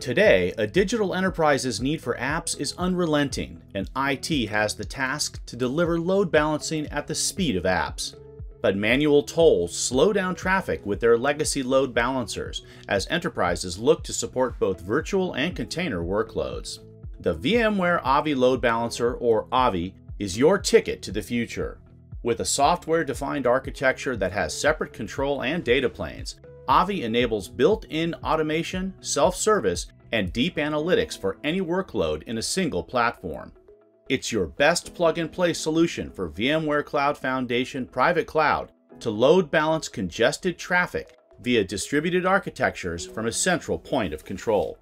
Today, a digital enterprise's need for apps is unrelenting, and IT has the task to deliver load balancing at the speed of apps. But manual tolls slow down traffic with their legacy load balancers as enterprises look to support both virtual and container workloads. The VMware Avi Load Balancer, or Avi, is your ticket to the future. With a software defined architecture that has separate control and data planes, Avi enables built-in automation, self-service, and deep analytics for any workload in a single platform. It's your best plug-and-play solution for VMware Cloud Foundation Private Cloud to load balance congested traffic via distributed architectures from a central point of control.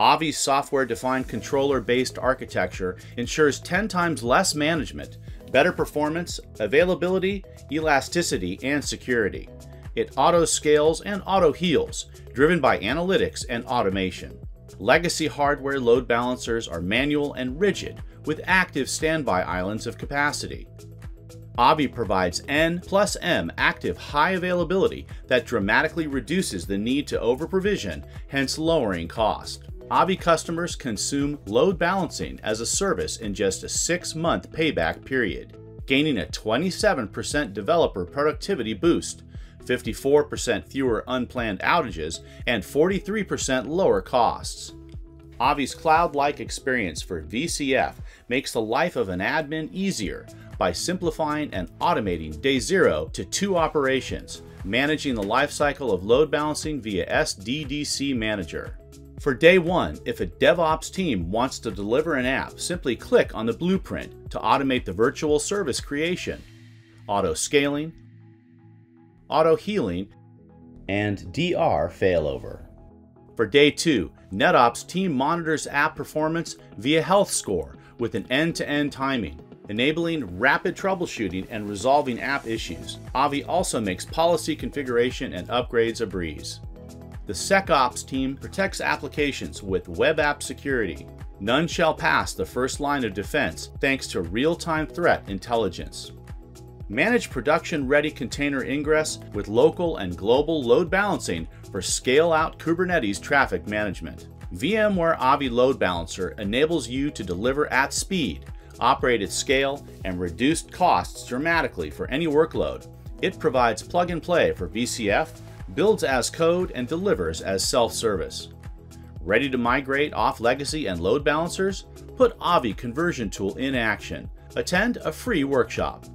Avi's software-defined controller-based architecture ensures 10 times less management, better performance, availability, elasticity, and security. It auto scales and auto heals, driven by analytics and automation. Legacy hardware load balancers are manual and rigid, with active standby islands of capacity. Avi provides N plus M active high availability that dramatically reduces the need to over-provision, hence lowering cost. Avi customers consume load balancing as a service in just a six-month payback period, gaining a 27% developer productivity boost 54% fewer unplanned outages, and 43% lower costs. Avi's cloud-like experience for VCF makes the life of an admin easier by simplifying and automating day zero to two operations, managing the lifecycle of load balancing via SDDC Manager. For day one, if a DevOps team wants to deliver an app, simply click on the blueprint to automate the virtual service creation, auto scaling, auto healing, and DR failover. For day two, NetOps team monitors app performance via health score with an end-to-end timing, enabling rapid troubleshooting and resolving app issues. Avi also makes policy configuration and upgrades a breeze. The SecOps team protects applications with web app security. None shall pass the first line of defense thanks to real-time threat intelligence. Manage production-ready container ingress with local and global load balancing for scale-out Kubernetes traffic management. VMware Avi Load Balancer enables you to deliver at speed, operate at scale, and reduce costs dramatically for any workload. It provides plug-and-play for VCF, builds as code, and delivers as self-service. Ready to migrate off legacy and load balancers? Put Avi Conversion Tool in action. Attend a free workshop.